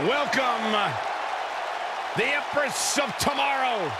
Welcome, the Empress of Tomorrow.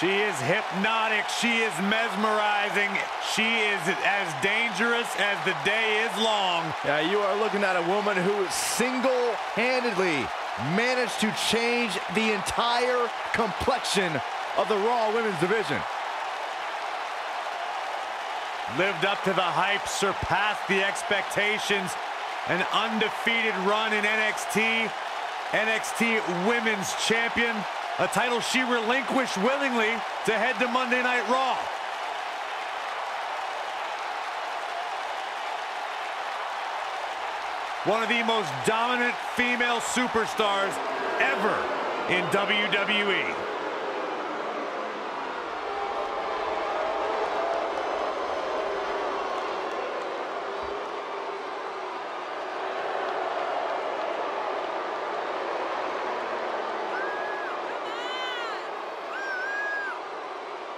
She is hypnotic. She is mesmerizing. She is as dangerous as the day is long. Yeah, you are looking at a woman who single-handedly managed to change the entire complexion of the Raw Women's Division. Lived up to the hype, surpassed the expectations. An undefeated run in NXT. NXT Women's Champion a title she relinquished willingly to head to Monday Night Raw. One of the most dominant female superstars ever in WWE.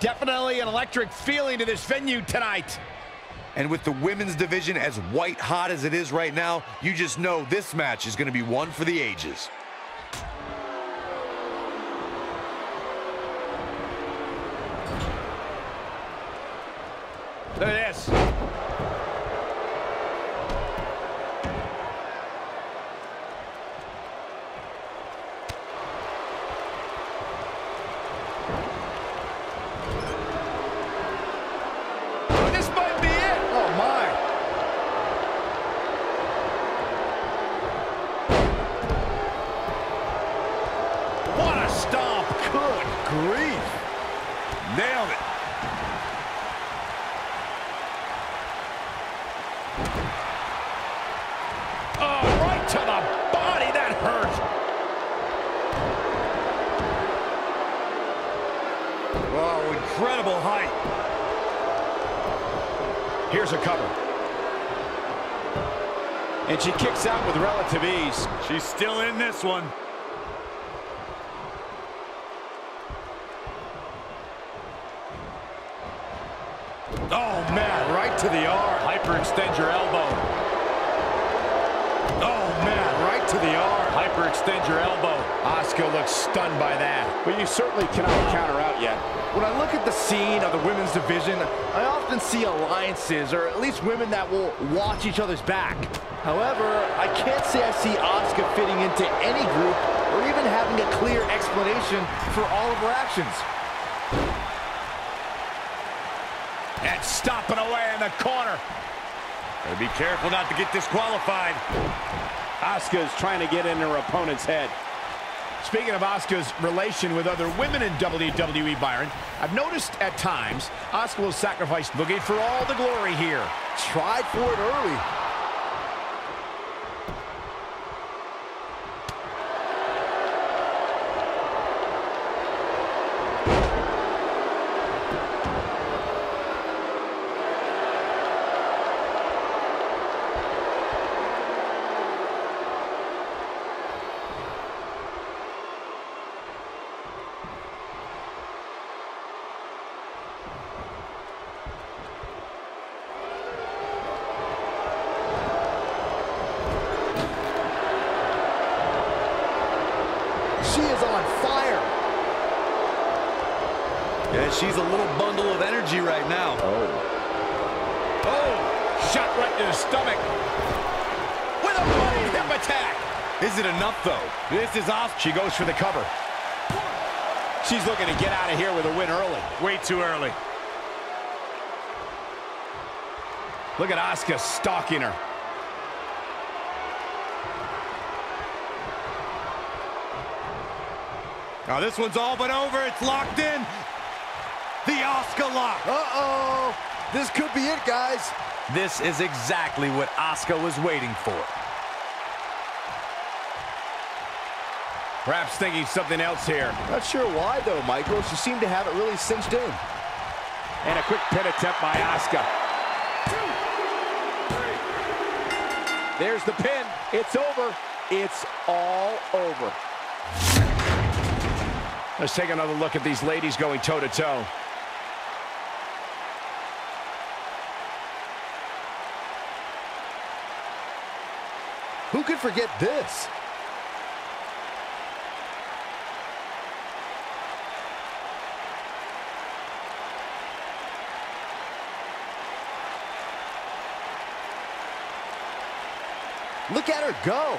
Definitely an electric feeling to this venue tonight. And with the women's division as white hot as it is right now, you just know this match is going to be one for the ages. Look at this. Incredible height. Here's a cover. And she kicks out with relative ease. She's still in this one. Oh, man, right to the arm. Hyperextend your elbow. Oh, man, right to the arm. Hyperextend your elbow. Asuka looks stunned by that. But you certainly cannot counter out yet. When I look at the scene of the women's division, I often see alliances, or at least women that will watch each other's back. However, I can't say I see Asuka fitting into any group or even having a clear explanation for all of her actions. And stomping away in the corner. Gotta be careful not to get disqualified. Asuka is trying to get in her opponent's head. Speaking of Asuka's relation with other women in WWE, Byron, I've noticed at times Asuka will sacrifice looking for all the glory here. Tried for it early. She's a little bundle of energy right now. Oh. Oh, oh shot right to the stomach. With a running hip attack. Is it enough, though? This is Asuka. She goes for the cover. She's looking to get out of here with a win early. Way too early. Look at Asuka stalking her. Now this one's all but over. It's locked in. The Asuka lock. Uh-oh. This could be it, guys. This is exactly what Asuka was waiting for. Perhaps thinking something else here. Not sure why, though, Michael. She seemed to have it really cinched in. And a quick pin attempt by Asuka. There's the pin. It's over. It's all over. Let's take another look at these ladies going toe-to-toe. -to -toe. Who could forget this? Look at her go.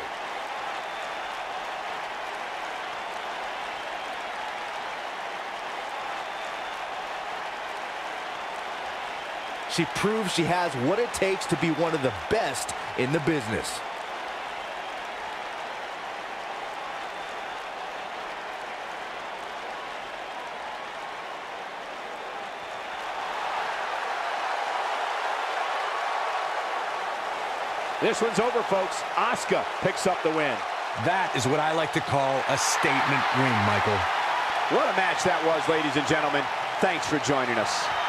She proves she has what it takes to be one of the best in the business. This one's over, folks. Asuka picks up the win. That is what I like to call a statement win, Michael. What a match that was, ladies and gentlemen. Thanks for joining us.